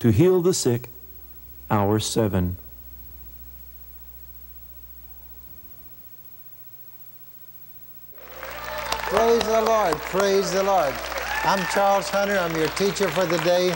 to heal the sick, hour 7. Praise the Lord. Praise the Lord. I'm Charles Hunter. I'm your teacher for the day.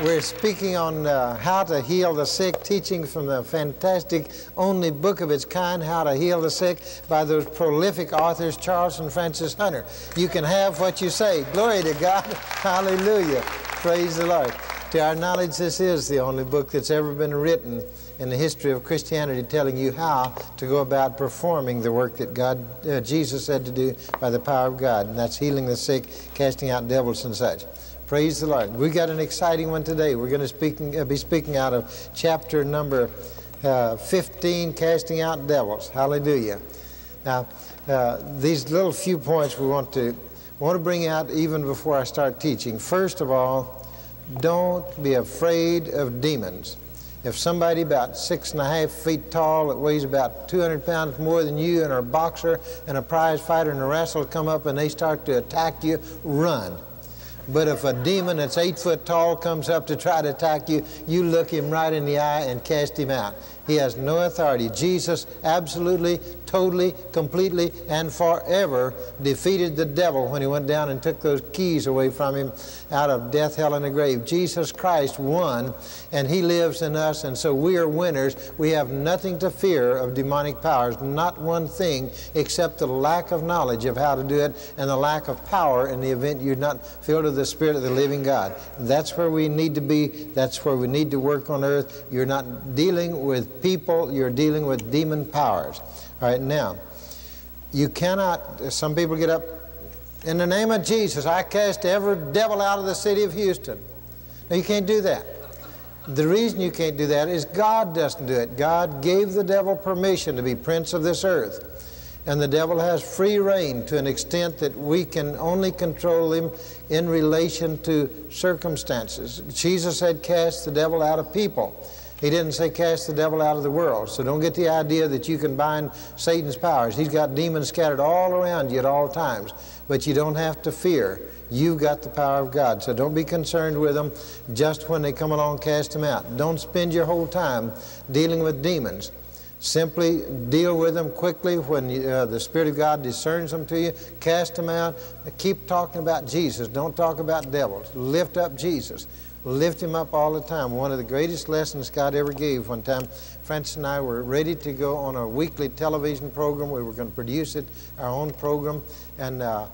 We're speaking on uh, how to heal the sick, teaching from the fantastic, only book of its kind, How to Heal the Sick, by those prolific authors, Charles and Frances Hunter. You can have what you say. Glory to God. Hallelujah. Praise the Lord. To our knowledge, this is the only book that's ever been written in the history of Christianity telling you how to go about performing the work that God, uh, Jesus said to do by the power of God, and that's healing the sick, casting out devils and such. Praise the Lord. We got an exciting one today. We're going to uh, be speaking out of chapter number uh, 15, casting out devils. Hallelujah. Now, uh, these little few points we want to want to bring out even before I start teaching. First of all, don't be afraid of demons. If somebody about six and a half feet tall that weighs about 200 pounds more than you and are a boxer and a prize fighter and a wrestler come up and they start to attack you, run. But if a demon that's eight foot tall comes up to try to attack you, you look him right in the eye and cast him out. He has no authority. Jesus absolutely, totally, completely, and forever defeated the devil when he went down and took those keys away from him out of death, hell, and the grave. Jesus Christ won, and he lives in us, and so we are winners. We have nothing to fear of demonic powers, not one thing except the lack of knowledge of how to do it and the lack of power in the event you're not filled with the Spirit of the living God. That's where we need to be. That's where we need to work on earth. You're not dealing with people, you're dealing with demon powers. All right, now, you cannot, some people get up, in the name of Jesus, I cast every devil out of the city of Houston. No, you can't do that. The reason you can't do that is God doesn't do it. God gave the devil permission to be prince of this earth. And the devil has free reign to an extent that we can only control him in relation to circumstances. Jesus had Cast the devil out of people. He didn't say cast the devil out of the world. So don't get the idea that you can bind Satan's powers. He's got demons scattered all around you at all times. But you don't have to fear. You've got the power of God. So don't be concerned with them just when they come along, cast them out. Don't spend your whole time dealing with demons. Simply deal with them quickly when uh, the Spirit of God discerns them to you. Cast them out. Keep talking about Jesus. Don't talk about devils. Lift up Jesus lift him up all the time. One of the greatest lessons God ever gave one time, Frances and I were ready to go on a weekly television program. We were going to produce it, our own program. And uh,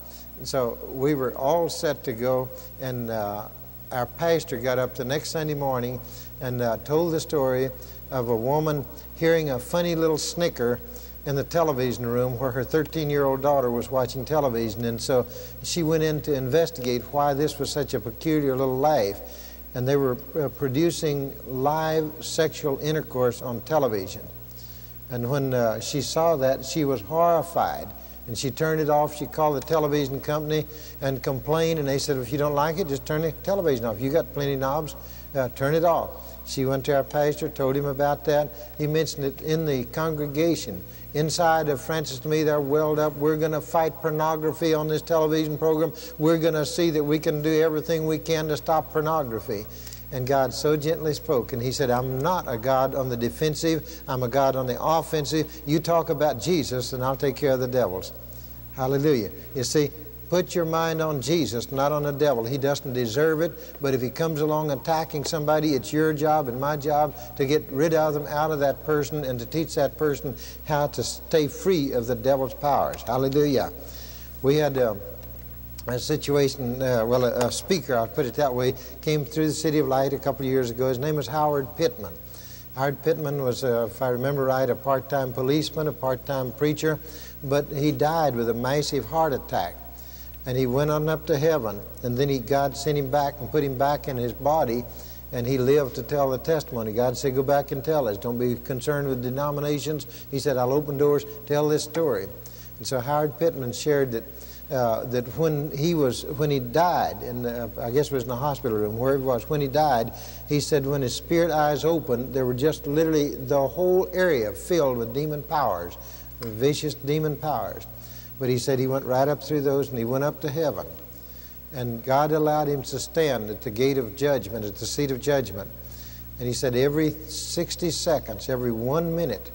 so we were all set to go. And uh, our pastor got up the next Sunday morning and uh, told the story of a woman hearing a funny little snicker in the television room where her 13 year old daughter was watching television. And so she went in to investigate why this was such a peculiar little laugh and they were uh, producing live sexual intercourse on television. And when uh, she saw that, she was horrified. And she turned it off. She called the television company and complained. And they said, if you don't like it, just turn the television off. You got plenty of knobs, uh, turn it off. She went to our pastor, told him about that. He mentioned it in the congregation. Inside of Frances to me, they're welled up. We're going to fight pornography on this television program. We're going to see that we can do everything we can to stop pornography. And God so gently spoke, and He said, I'm not a God on the defensive, I'm a God on the offensive. You talk about Jesus, and I'll take care of the devils. Hallelujah. You see, Put your mind on Jesus, not on the devil. He doesn't deserve it, but if he comes along attacking somebody, it's your job and my job to get rid of them out of that person and to teach that person how to stay free of the devil's powers. Hallelujah. We had uh, a situation, uh, well, a, a, speaker, I'll put it that way, came through the City of Light a couple of years ago. His name was Howard Pittman. Howard Pittman was, uh, if I remember right, a part time policeman, a part time preacher, but he died with a massive heart attack and he went on up to heaven. And then he, God sent him back and put him back in his body, and he lived to tell the testimony. God said, Go back and tell us. Don't be concerned with denominations. He said, I'll open doors, tell this story. And so Howard Pittman shared that. Uh, that when he was when he died in the, I guess it was in the hospital room where he was when he died he said when his spirit eyes opened there were just literally the whole area filled with demon powers vicious demon powers but he said he went right up through those and he went up to heaven. And God allowed him to stand at the gate of judgment, at the seat of judgment. And he said every 60 seconds, every one minute,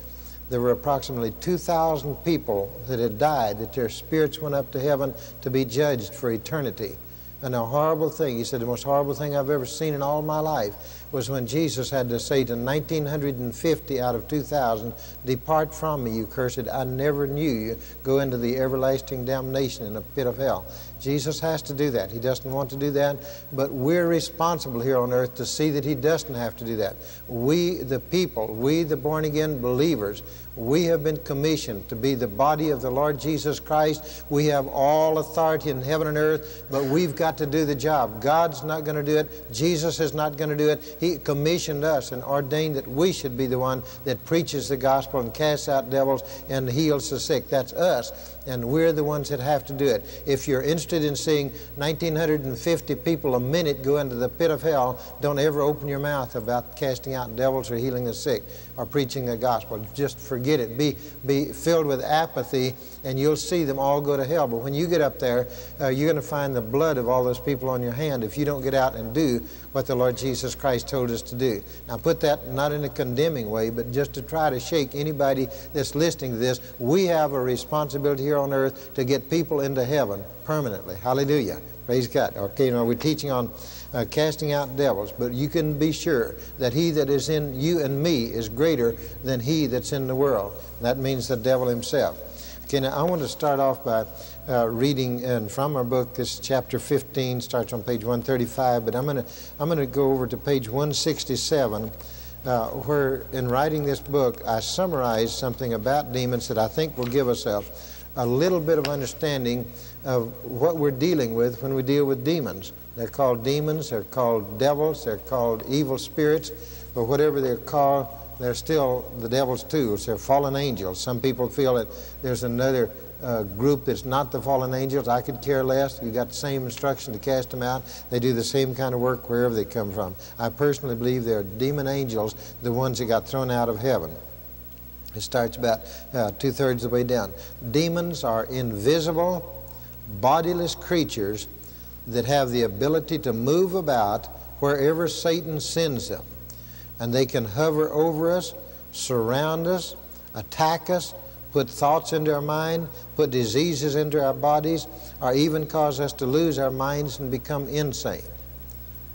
there were approximately 2,000 people that had died, that their spirits went up to heaven to be judged for eternity. And a horrible thing, he said, the most horrible thing I've ever seen in all my life was when Jesus had to say to 1950 out of 2,000, Depart from me, you cursed, I never knew you. Go into the everlasting damnation in a pit of hell. Jesus has to do that. He doesn't want to do that, but we're responsible here on earth to see that He doesn't have to do that. We, the people, we, the born again believers, we have been commissioned to be the body of the Lord Jesus Christ. We have all authority in heaven and earth, but we've got to do the job. God's not going to do it. Jesus is not going to do it. He commissioned us and ordained that we should be the one that preaches the gospel and casts out devils and heals the sick. That's us and we're the ones that have to do it. If you're interested in seeing 1,950 people a minute go into the pit of hell, don't ever open your mouth about casting out devils or healing the sick or preaching the gospel. Just forget it. Be, be filled with apathy, and you'll see them all go to hell. But when you get up there, uh, you're going to find the blood of all those people on your hand if you don't get out and do what the Lord Jesus Christ told us to do. Now, put that not in a condemning way, but just to try to shake anybody that's listening to this. We have a responsibility here on earth to get people into heaven permanently. Hallelujah. Praise God. Okay, now we're teaching on uh, casting out devils, but you can be sure that he that is in you and me is greater than he that's in the world. That means the devil himself. Okay, now I want to start off by uh, reading in, from our book. This chapter 15 starts on page 135, but I'm going to I'm going to go over to page 167. Uh, where in writing this book I summarized something about demons that I think will give us a, a little bit of understanding of what we're dealing with when we deal with demons. They're called demons, they're called devils, they're called evil spirits, but whatever they're called, they're still the devil's tools. They're fallen angels. Some people feel that there's another uh, group that's not the fallen angels. I could care less. You got the same instruction to cast them out. They do the same kind of work wherever they come from. I personally believe they're demon angels, the ones that got thrown out of heaven. It starts about uh, two thirds of the way down. Demons are invisible, bodiless creatures that have the ability to move about wherever Satan sends them. And they can hover over us, surround us, attack us, put thoughts into our mind, put diseases into our bodies, or even cause us to lose our minds and become insane.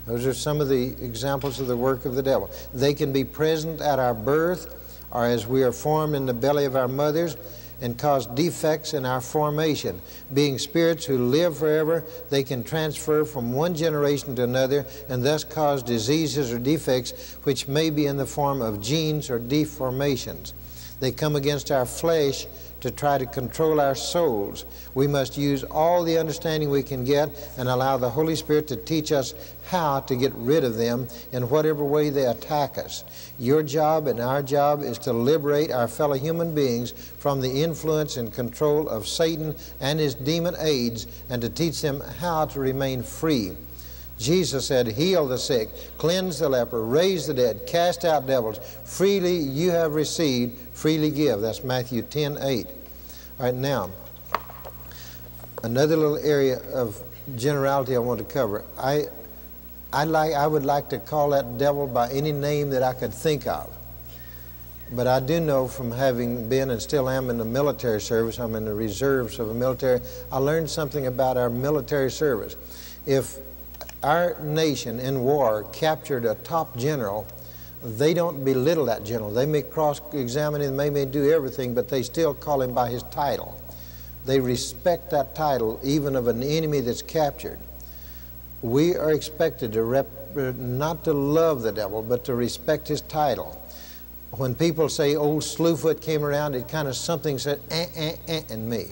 Those are some of the examples of the work of the devil. They can be present at our birth or as we are formed in the belly of our mothers and cause defects in our formation. Being spirits who live forever, they can transfer from one generation to another and thus cause diseases or defects which may be in the form of genes or deformations. They come against our flesh to try to control our souls. We must use all the understanding we can get and allow the Holy Spirit to teach us how to get rid of them in whatever way they attack us. Your job and our job is to liberate our fellow human beings from the influence and control of Satan and his demon aids and to teach them how to remain free. Jesus said, Heal the sick, cleanse the leper, raise the dead, cast out devils. Freely you have received, freely give. That's Matthew 10 8. All right, now, another little area of generality I want to cover. I, I, like, I would like to call that devil by any name that I could think of. But I do know from having been and still am in the military service, I'm in the reserves of the military, I learned something about our military service. If our nation in war captured a top general, they don't belittle that general. They may cross examine him, they may do everything, but they still call him by his title. They respect that title even of an enemy that's captured. We are expected to rep, not to love the devil, but to respect his title. When people say old Slewfoot came around, it kind of something said eh, eh, eh in me.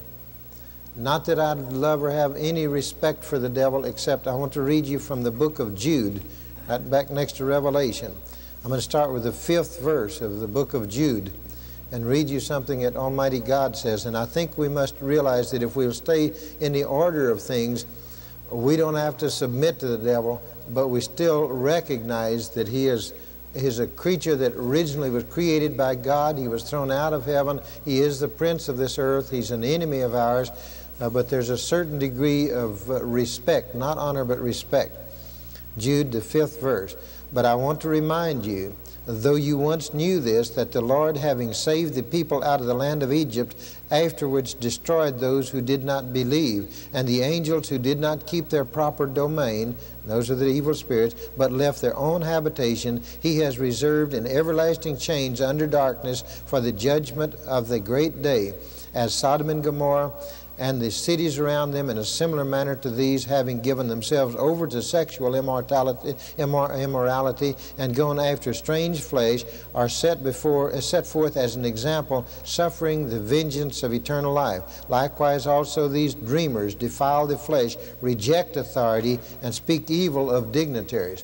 Not that I'd love or have any respect for the devil, except I want to read you from the book of Jude, right back next to Revelation. I'm going to start with the fifth verse of the book of Jude and read you something that Almighty God says. And I think we must realize that if we'll stay in the order of things, we don't have to submit to the devil, but we still recognize that he is He's a creature that originally was created by God. He was thrown out of heaven. He is the prince of this earth. He's an enemy of ours uh, but there's a certain degree of uh, respect, not honor, but respect. Jude, the fifth verse. But I want to remind you though you once knew this, that the Lord, having saved the people out of the land of Egypt, afterwards destroyed those who did not believe, and the angels who did not keep their proper domain, those are the evil spirits, but left their own habitation, he has reserved in everlasting chains under darkness for the judgment of the great day, as Sodom and Gomorrah and the cities around them in a similar manner to these, having given themselves over to sexual immortality, immor immorality and gone after strange flesh, are set before uh, set forth as an example, suffering the vengeance of eternal life. Likewise, also these dreamers defile the flesh, reject authority, and speak evil of dignitaries.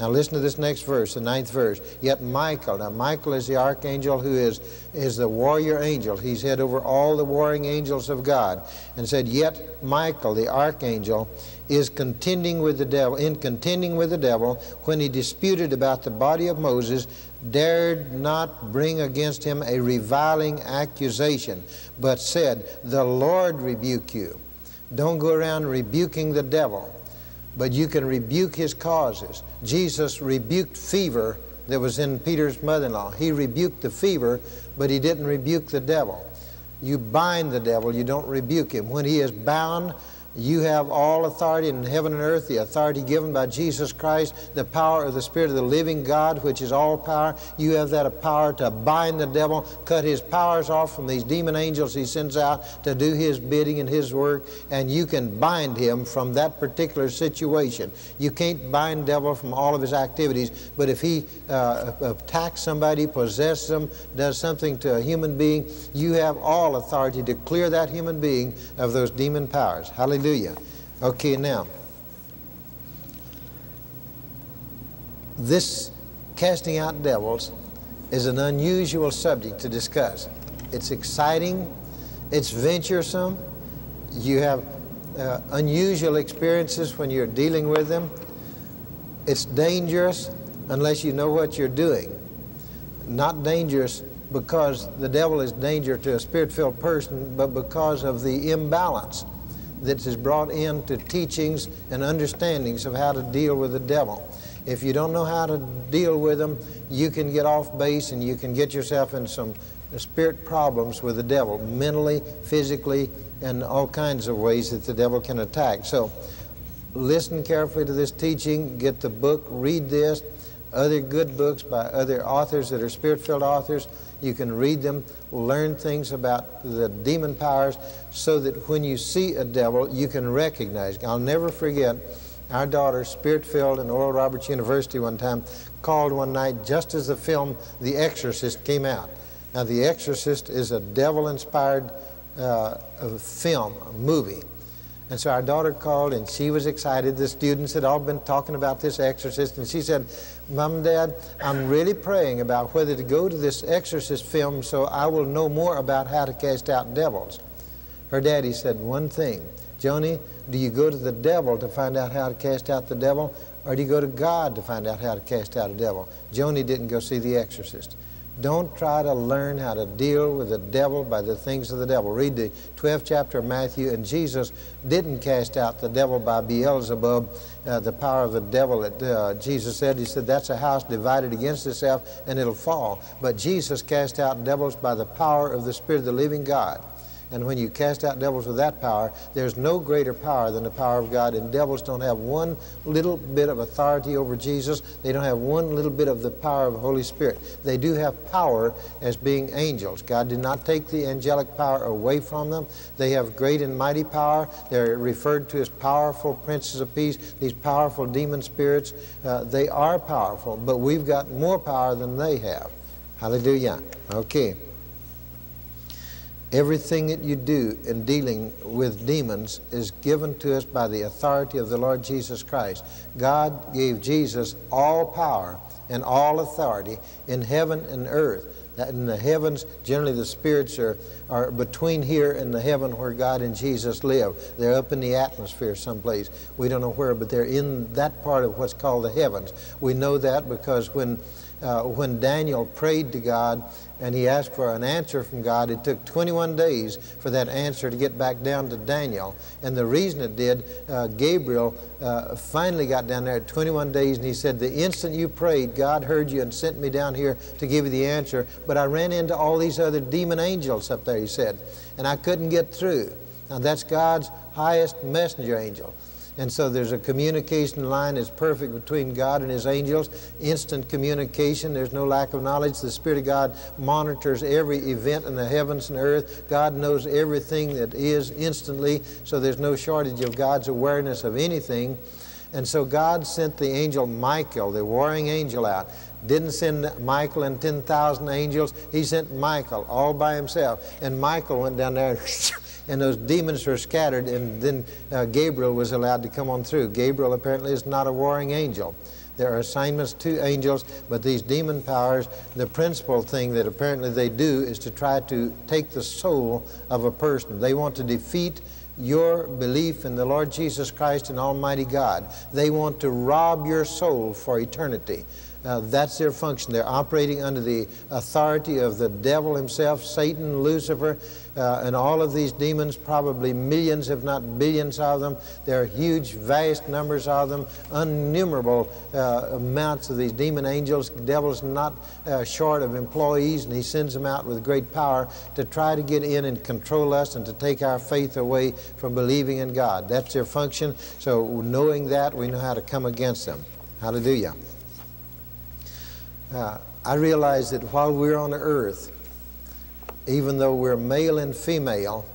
Now listen to this next verse, the ninth verse. Yet Michael, now Michael is the archangel who is, is the warrior angel. He's head over all the warring angels of God. And said, Yet Michael, the archangel, is contending with the devil, in contending with the devil, when he disputed about the body of Moses, dared not bring against him a reviling accusation, but said, The Lord rebuke you. Don't go around rebuking the devil but you can rebuke his causes. Jesus rebuked fever that was in Peter's mother in law. He rebuked the fever, but he didn't rebuke the devil. You bind the devil, you don't rebuke him. When he is bound, you have all authority in heaven and earth, the authority given by Jesus Christ, the power of the Spirit of the living God, which is all power. You have that power to bind the devil, cut his powers off from these demon angels he sends out to do his bidding and his work, and you can bind him from that particular situation. You can't bind devil from all of his activities, but if he uh, attacks somebody, possesses them, does something to a human being, you have all authority to clear that human being of those demon powers. Hallelujah. Hallelujah. Okay, now, this casting out devils is an unusual subject to discuss. It's exciting, it's venturesome, you have uh, unusual experiences when you're dealing with them. It's dangerous unless you know what you're doing. Not dangerous because the devil is danger to a spirit filled person, but because of the imbalance that is brought into teachings and understandings of how to deal with the devil. If you don't know how to deal with them, you can get off base and you can get yourself in some spirit problems with the devil, mentally, physically, and all kinds of ways that the devil can attack. So listen carefully to this teaching, get the book, read this, other good books by other authors that are spirit filled authors. You can read them, learn things about the demon powers, so that when you see a devil, you can recognize. I'll never forget our daughter, spirit filled in Oral Roberts University one time, called one night just as the film The Exorcist came out. Now, The Exorcist is a devil inspired uh, film, movie. And so our daughter called and she was excited. The students had all been talking about this exorcist. And she said, Mom and Dad, I'm really praying about whether to go to this exorcist film so I will know more about how to cast out devils. Her daddy said one thing Joni, do you go to the devil to find out how to cast out the devil, or do you go to God to find out how to cast out a devil? Joni didn't go see the exorcist. Don't try to learn how to deal with the devil by the things of the devil. Read the 12th chapter of Matthew, and Jesus didn't cast out the devil by Beelzebub, uh, the power of the devil that uh, Jesus said. He said, That's a house divided against itself, and it'll fall. But Jesus cast out devils by the power of the Spirit of the living God. And when you cast out devils with that power, there's no greater power than the power of God. And devils don't have one little bit of authority over Jesus. They don't have one little bit of the power of the Holy Spirit. They do have power as being angels. God did not take the angelic power away from them. They have great and mighty power. They're referred to as powerful princes of peace, these powerful demon spirits. Uh, they are powerful, but we've got more power than they have. Hallelujah. Okay. Everything that you do in dealing with demons is given to us by the authority of the Lord Jesus Christ. God gave Jesus all power and all authority in heaven and earth. In the heavens, generally the spirits are, are between here and the heaven where God and Jesus live. They're up in the atmosphere someplace. We don't know where, but they're in that part of what's called the heavens. We know that because when uh, when Daniel prayed to God and he asked for an answer from God, it took 21 days for that answer to get back down to Daniel. And the reason it did, uh, Gabriel uh, finally got down there at 21 days and he said, The instant you prayed, God heard you and sent me down here to give you the answer. But I ran into all these other demon angels up there, he said, and I couldn't get through. Now that's God's highest messenger angel. And so there's a communication line that's perfect between God and His angels, instant communication. There's no lack of knowledge. The Spirit of God monitors every event in the heavens and earth. God knows everything that is instantly, so there's no shortage of God's awareness of anything. And so God sent the angel Michael, the warring angel, out. Didn't send Michael and 10,000 angels. He sent Michael all by himself. And Michael went down there those demons were scattered, and then uh, Gabriel was allowed to come on through. Gabriel apparently is not a warring angel. There are assignments to angels, but these demon powers, the principal thing that apparently they do is to try to take the soul of a person. They want to defeat your belief in the Lord Jesus Christ and Almighty God. They want to rob your soul for eternity. Uh, that's their function. They're operating under the authority of the devil himself, Satan, Lucifer, uh, and all of these demons, probably millions, if not billions of them. There are huge, vast numbers of them, innumerable uh, amounts of these demon angels. The devil's not uh, short of employees, and he sends them out with great power to try to get in and control us and to take our faith away from believing in God. That's their function. So, knowing that, we know how to come against them. Hallelujah. Uh, I realize that while we're on earth, even though we're male and female,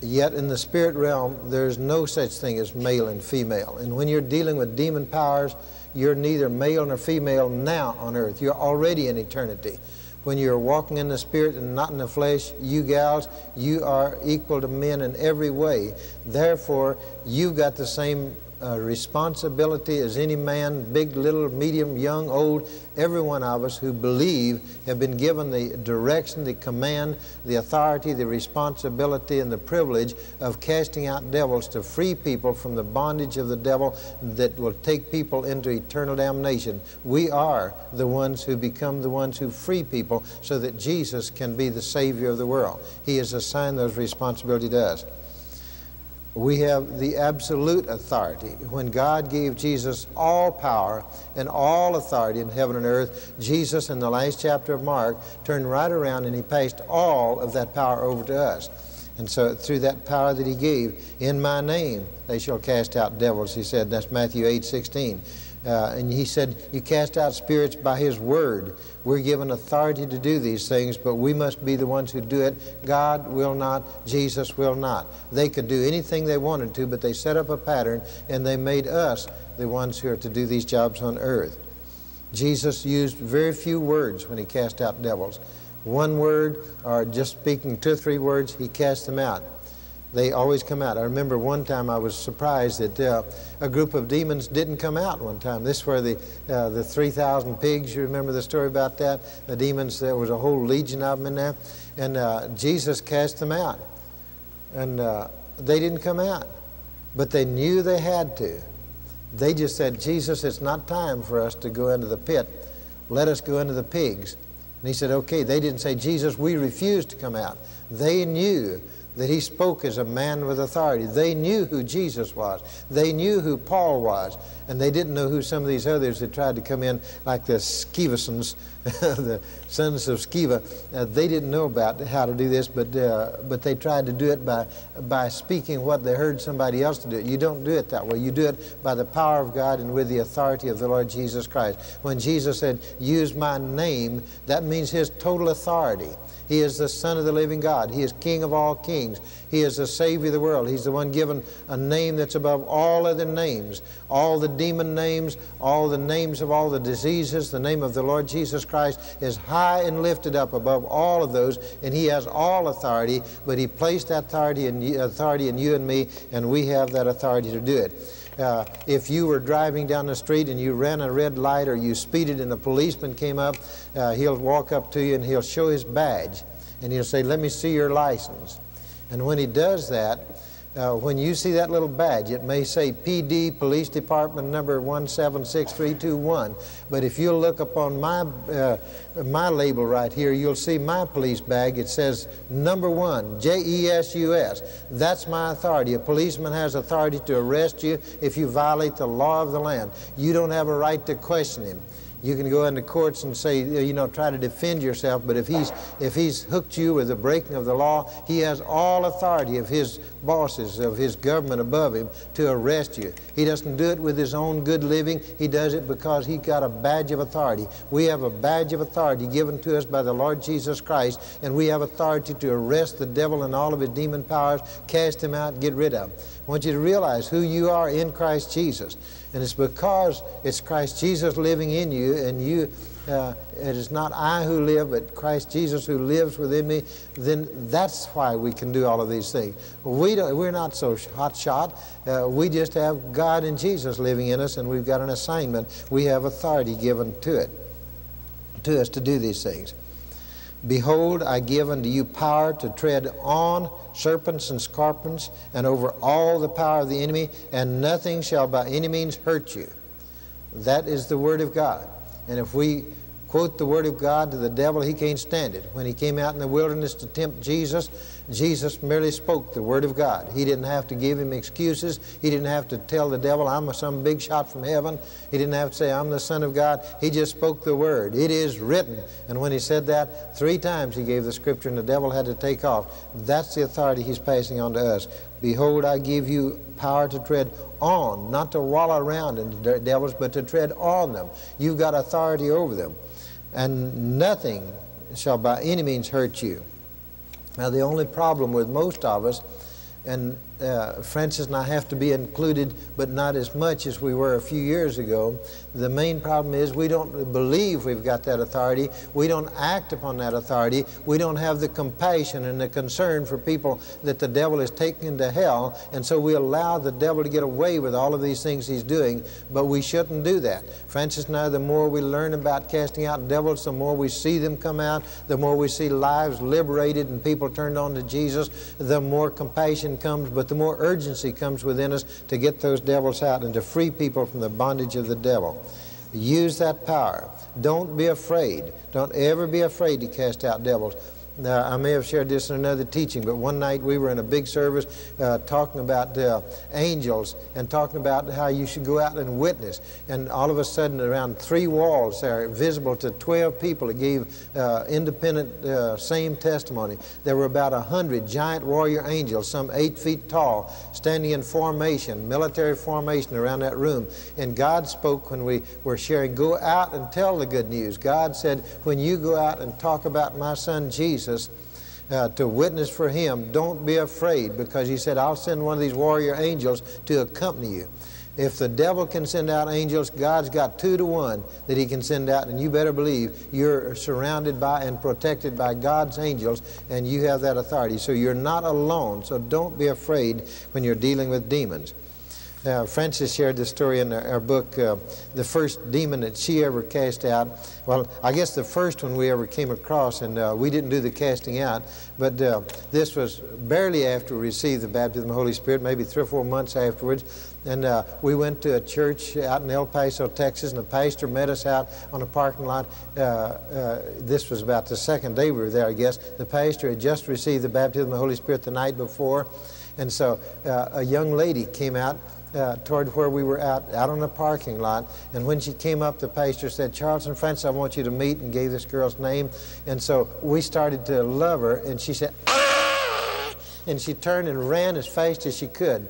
yet in the spirit realm, there's no such thing as male and female. And when you're dealing with demon powers, you're neither male nor female now on earth. You're already in eternity. When you're walking in the spirit and not in the flesh, you gals, you are equal to men in every way. Therefore, you've got the same uh, responsibility as any man, big, little, medium, young, old, every one of us who believe have been given the direction, the command, the authority, the responsibility, and the privilege of casting out devils to free people from the bondage of the devil that will take people into eternal damnation. We are the ones who become the ones who free people so that Jesus can be the Savior of the world. He has assigned those responsibilities to us we have the absolute authority. When God gave Jesus all power and all authority in heaven and earth, Jesus, in the last chapter of Mark, turned right around and he passed all of that power over to us. And so, through that power that he gave, in my name they shall cast out devils, he said. That's Matthew 8 16. Uh, and he said, You cast out spirits by his word. We're given authority to do these things, but we must be the ones who do it. God will not, Jesus will not. They could do anything they wanted to, but they set up a pattern and they made us the ones who are to do these jobs on earth. Jesus used very few words when he cast out devils. One word, or just speaking two or three words, he cast them out they always come out. I remember one time I was surprised that uh, a group of demons didn't come out one time. This were the, uh, the 3,000 pigs. You remember the story about that? The demons, there was a whole legion of them in there. And uh, Jesus cast them out. And uh, they didn't come out. But they knew they had to. They just said, Jesus, it's not time for us to go into the pit. Let us go into the pigs. And he said, okay. They didn't say, Jesus, we refuse to come out. They knew that he spoke as a man with authority. They knew who Jesus was. They knew who Paul was. And they didn't know who some of these others that tried to come in, like the Scevasons, the sons of Sceva. Uh, they didn't know about how to do this, but, uh, but they tried to do it by, by speaking what they heard somebody else to do. You don't do it that way. You do it by the power of God and with the authority of the Lord Jesus Christ. When Jesus said, use my name, that means his total authority. He is the Son of the living God. He is King of all kings. He is the Savior of the world. He's the one given a name that's above all other names, all the demon names, all the names of all the diseases. The name of the Lord Jesus Christ is high and lifted up above all of those, and He has all authority, but He placed that authority in, authority in you and me, and we have that authority to do it. Uh, if you were driving down the street and you ran a red light or you speeded and a policeman came up, uh, he'll walk up to you and he'll show his badge and he'll say, Let me see your license. And when he does that, uh, when you see that little badge, it may say PD, Police Department number 176321. But if you look upon my, uh, my label right here, you'll see my police bag. It says number one, J E S U S. That's my authority. A policeman has authority to arrest you if you violate the law of the land. You don't have a right to question him. You can go into courts and say, you know, try to defend yourself, but if he's, if he's hooked you with the breaking of the law, he has all authority of his bosses, of his government above him to arrest you. He doesn't do it with his own good living. He does it because he's got a badge of authority. We have a badge of authority given to us by the Lord Jesus Christ, and we have authority to arrest the devil and all of his demon powers, cast him out, get rid of him. I want you to realize who you are in Christ Jesus. And it's because it's Christ Jesus living in you, and you, uh, it is not I who live, but Christ Jesus who lives within me, then that's why we can do all of these things. We don't, we're not so hot shot. Uh, we just have God and Jesus living in us, and we've got an assignment. We have authority given to it, to us to do these things. Behold, I give unto you power to tread on serpents and scorpions, and over all the power of the enemy, and nothing shall by any means hurt you. That is the Word of God. And if we quote the Word of God to the devil, he can't stand it. When he came out in the wilderness to tempt Jesus, Jesus merely spoke the Word of God. He didn't have to give him excuses. He didn't have to tell the devil, I'm some big shot from heaven. He didn't have to say, I'm the Son of God. He just spoke the Word. It is written. And when he said that, three times he gave the Scripture, and the devil had to take off. That's the authority he's passing on to us. Behold, I give you power to tread on, not to wallow around in the devils, but to tread on them. You've got authority over them and nothing shall by any means hurt you. Now, the only problem with most of us, and uh, Frances and I have to be included, but not as much as we were a few years ago. The main problem is we don't believe we've got that authority. We don't act upon that authority. We don't have the compassion and the concern for people that the devil is taking into hell, and so we allow the devil to get away with all of these things he's doing, but we shouldn't do that. Frances and I, the more we learn about casting out devils, the more we see them come out, the more we see lives liberated and people turned on to Jesus, the more compassion comes. But the more urgency comes within us to get those devils out and to free people from the bondage of the devil. Use that power. Don't be afraid. Don't ever be afraid to cast out devils. Now, I may have shared this in another teaching, but one night we were in a big service uh, talking about uh, angels and talking about how you should go out and witness. And all of a sudden, around three walls there, visible to 12 people that gave uh, independent, uh, same testimony, there were about a hundred giant warrior angels, some eight feet tall, standing in formation, military formation around that room. And God spoke when we were sharing, Go out and tell the good news. God said, When you go out and talk about my son Jesus, Jesus uh, to witness for him, don't be afraid because he said, I'll send one of these warrior angels to accompany you. If the devil can send out angels, God's got two to one that he can send out, and you better believe you're surrounded by and protected by God's angels, and you have that authority. So you're not alone. So don't be afraid when you're dealing with demons. Uh, Frances shared this story in our, book, uh, the first demon that she ever cast out. Well, I guess the first one we ever came across, and uh, we didn't do the casting out, but uh, this was barely after we received the baptism of the Holy Spirit, maybe three or four months afterwards. And uh, we went to a church out in El Paso, Texas, and the pastor met us out on a parking lot. Uh, this was about the second day we were there, I guess. The pastor had just received the baptism of the Holy Spirit the night before. And so a young lady came out uh, toward where we were out, out on the parking lot. And when she came up, the pastor said, Charles and Frances, I want you to meet, and gave this girl's name. And so we started to love her, and she said, ah! and she turned and ran as fast as she could.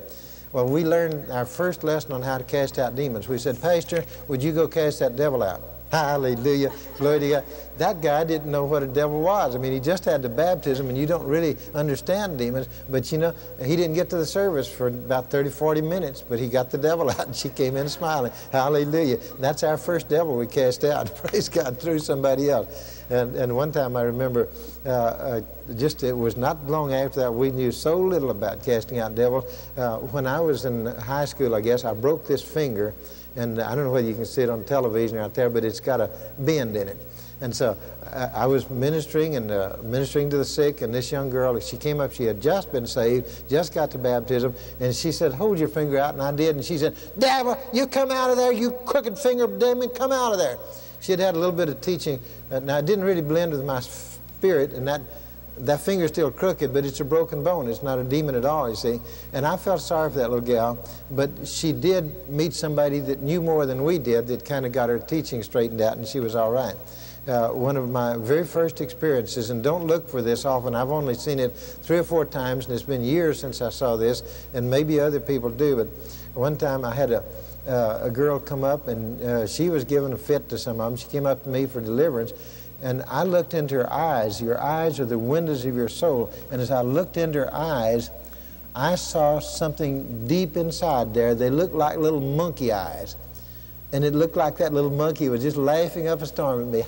Well, we learned our first lesson on how to cast out demons. We said, Pastor, would you go cast that devil out? Hallelujah. Glory to God. That guy didn't know what a devil was. I mean, he just had the baptism, and you don't really understand demons. But you know, he didn't get to the service for about 30, 40 minutes, but he got the devil out, and she came in smiling. Hallelujah. That's our first devil we cast out. Praise God, through somebody else. And, and one time I remember, uh, uh, just it was not long after that, we knew so little about casting out devils. Uh, when I was in high school, I guess, I broke this finger and I don't know whether you can see it on television out there, but it's got a bend in it. And so uh, I was ministering and uh, ministering to the sick, and this young girl, she came up, she had just been saved, just got to baptism, and she said, hold your finger out, and I did, and she said, devil, you come out of there, you crooked finger demon, come out of there. She had had a little bit of teaching, now it didn't really blend with my spirit, and that that finger's still crooked, but it's a broken bone. It's not a demon at all, you see. And I felt sorry for that little gal, but she did meet somebody that knew more than we did that kind of got her teaching straightened out, and she was all right. Uh, one of my very first experiences, and don't look for this often, I've only seen it three or four times, and it's been years since I saw this, and maybe other people do, but one time I had a, uh, a girl come up, and uh, she was giving a fit to some of them. She came up to me for deliverance, and I looked into her eyes. Your eyes are the windows of your soul. And as I looked into her eyes, I saw something deep inside there. They looked like little monkey eyes. And it looked like that little monkey was just laughing up a storm at me.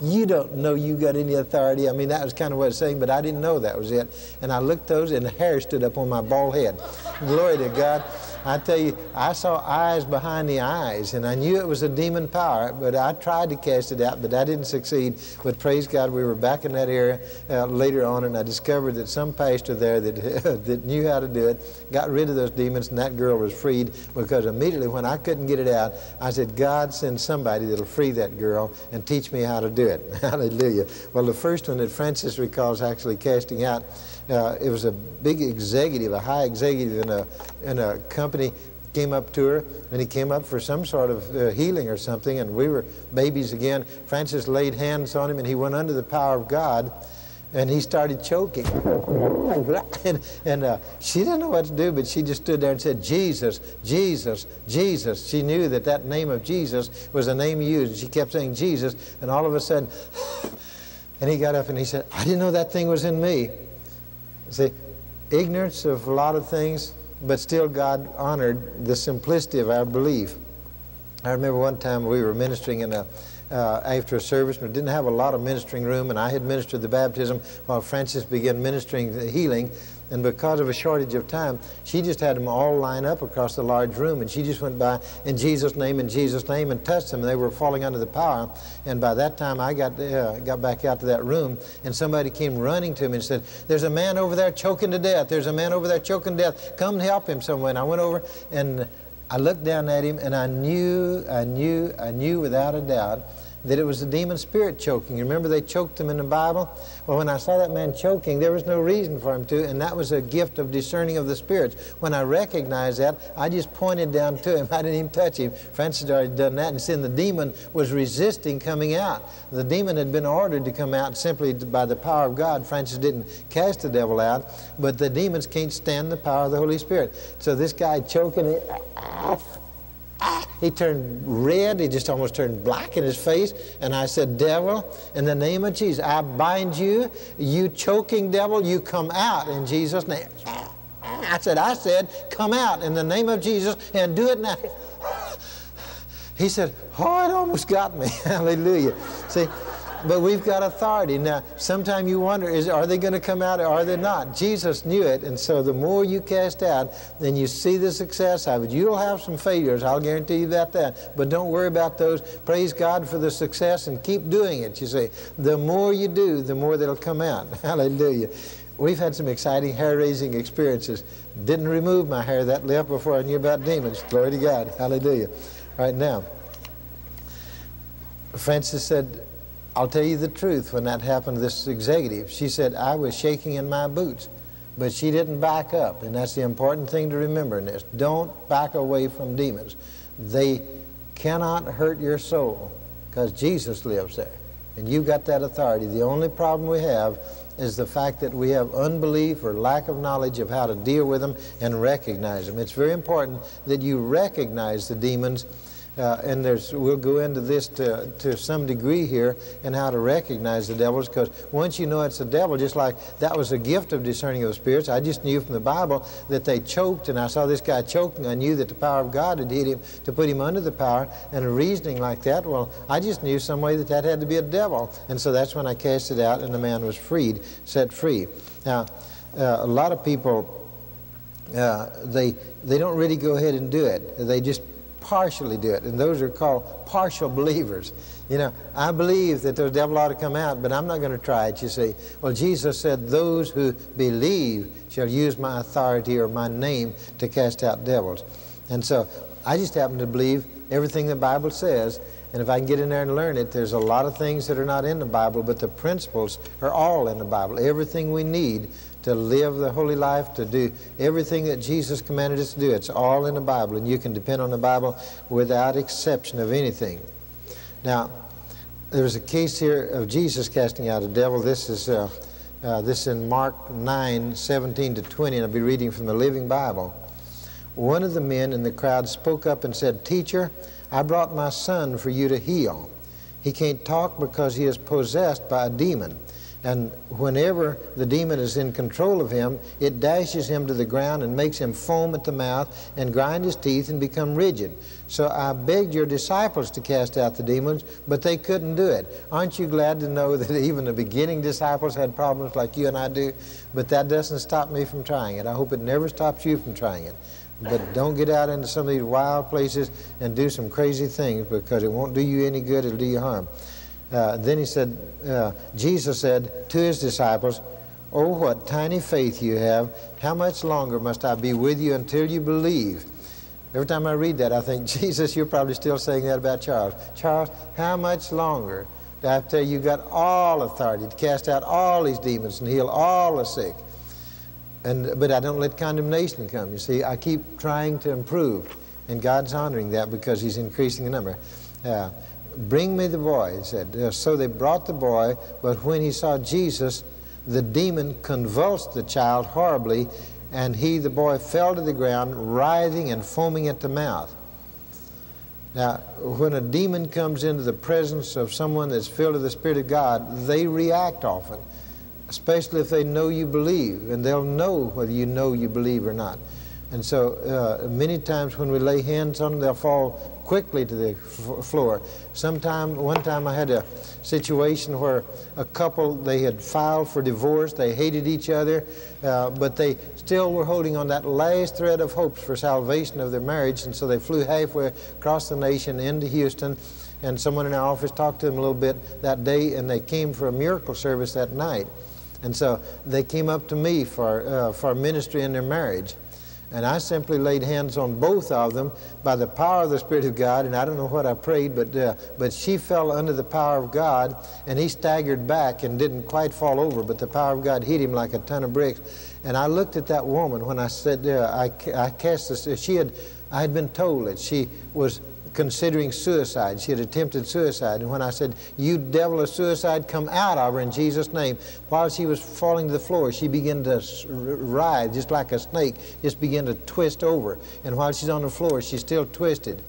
you don't know you got any authority. I mean, that was kind of what it's saying, but I didn't know that was it. And I looked those, and the hair stood up on my bald head. Glory to God. I tell you, I saw eyes behind the eyes, and I knew it was a demon power, but I tried to cast it out, but I didn't succeed. But praise God, we were back in that area uh, later on, and I discovered that some pastor there that, that knew how to do it got rid of those demons, and that girl was freed because immediately when I couldn't get it out, I said, God, send somebody that'll free that girl and teach me how to do it. Hallelujah. Well, the first one that Frances recalls actually casting out uh, it was a big executive, a high executive in a, in a company came up to her and he came up for some sort of uh, healing or something and we were babies again frances laid hands on him and he went under the power of god and he started choking. And, and uh, she didn't know what to do but she just stood there and said jesus jesus jesus. She knew that that name of jesus was a name used. And she kept saying jesus. And all of a sudden and he got up and he said i didn't know that thing was in me. See, ignorance of a lot of things, but still God honored the simplicity of our belief. I remember one time we were ministering in a uh, after a service, and didn't have a lot of ministering room, and I had ministered the baptism while Frances began ministering the healing. And because of a shortage of time, she just had them all line up across the large room. And she just went by in Jesus' name, in Jesus' name, and touched them. And they were falling under the power. And by that time, I got, uh, got back out to that room, and somebody came running to me and said, There's a man over there choking to death. There's a man over there choking to death. Come help him somewhere. And I went over and I looked down at him, and I knew, I knew, I knew without a doubt that it was a demon spirit choking. You remember they choked him in the Bible? Well, when I saw that man choking, there was no reason for him to, and that was a gift of discerning of the spirits. When I recognized that, I just pointed down to him. I didn't even touch him. Frances had already done that, and seeing the demon was resisting coming out. The demon had been ordered to come out simply by the power of God. Frances didn't cast the devil out, but the demons can't stand the power of the Holy Spirit. So this guy choking, he turned red. He just almost turned black in his face. And I said, Devil, in the name of Jesus, I bind you. You choking devil, you come out in Jesus' name. I said, I said, come out in the name of Jesus and do it now. He said, Oh, it almost got me. Hallelujah. See, but we've got authority. Now, sometimes you wonder, is, are they going to come out or are they not? Jesus knew it, and so the more you cast out, then you see the success of it. You'll have some failures, I'll guarantee you about that. But don't worry about those. Praise God for the success and keep doing it, you see. The more you do, the more that'll come out. Hallelujah. We've had some exciting hair-raising experiences. Didn't remove my hair that left before I knew about demons. Glory to God. Hallelujah. All right now, Frances said, I'll tell you the truth, when that happened to this executive, she said, I was shaking in my boots. But she didn't back up, and that's the important thing to remember in this. Don't back away from demons. They cannot hurt your soul because Jesus lives there, and you've got that authority. The only problem we have is the fact that we have unbelief or lack of knowledge of how to deal with them and recognize them. It's very important that you recognize the demons Uh, and there's, we'll go into this to, to some degree here and how to recognize the devils because once you know it's a devil, just like that was a gift of discerning of spirits, I just knew from the Bible that they choked and I saw this guy choking. I knew that the power of God had hit him to put him under the power and a reasoning like that. Well, I just knew some way that that had to be a devil. And so that's when I cast it out and the man was freed, set free. Now, uh, a lot of people, uh, they, they don't really go ahead and do it. They just partially do it, and those are called partial believers. You know, I believe that the devil ought to come out, but I'm not going to try it, you see. Well, Jesus said, Those who believe shall use my authority or my name to cast out devils. And so I just happen to believe everything the Bible says, and if I can get in there and learn it, there's a lot of things that are not in the Bible, but the principles are all in the Bible. Everything we need to live the holy life, to do everything that Jesus commanded us to do. It's all in the Bible, and you can depend on the Bible without exception of anything. Now, there's a case here of Jesus casting out a devil. This is uh, uh, this in Mark 9, 17 to 20, and I'll be reading from the Living Bible. One of the men in the crowd spoke up and said, Teacher, I brought my son for you to heal. He can't talk because he is possessed by a demon. And whenever the demon is in control of him, it dashes him to the ground and makes him foam at the mouth and grind his teeth and become rigid. So I begged your disciples to cast out the demons, but they couldn't do it. Aren't you glad to know that even the beginning disciples had problems like you and I do? But that doesn't stop me from trying it. I hope it never stops you from trying it. But don't get out into some of these wild places and do some crazy things because it won't do you any good, it'll do you harm. Uh, then he said, uh, Jesus said to his disciples, Oh, what tiny faith you have. How much longer must I be with you until you believe? Every time I read that, I think, Jesus, you're probably still saying that about Charles. Charles, how much longer do I have to tell you, you've got all authority to cast out all these demons and heal all the sick? And, but I don't let condemnation come. You see, I keep trying to improve, and God's honoring that because He's increasing the number. Uh, Bring me the boy, he said. So they brought the boy, but when he saw Jesus, the demon convulsed the child horribly, and he, the boy, fell to the ground, writhing and foaming at the mouth. Now, when a demon comes into the presence of someone that's filled with the Spirit of God, they react often, especially if they know you believe, and they'll know whether you know you believe or not. And so, uh, many times when we lay hands on them, they'll fall quickly to the floor. Sometime, one time I had a situation where a couple, they had filed for divorce, they hated each other, uh, but they still were holding on that last thread of hopes for salvation of their marriage, and so they flew halfway across the nation into Houston, and someone in our office talked to them a little bit that day, and they came for a miracle service that night. And so they came up to me for, uh, for ministry in their marriage. And I simply laid hands on both of them by the power of the Spirit of God. And I don't know what I prayed, but, uh, but she fell under the power of God, and he staggered back and didn't quite fall over, but the power of God hit him like a ton of bricks. And I looked at that woman when I said, uh, I, I cast this, she had, I had been told that she was considering suicide. She had attempted suicide. And when I said, You devil of suicide, come out of her in Jesus' name, while she was falling to the floor, she began to writhe just like a snake, just began to twist over. And while she's on the floor, she's still twisted.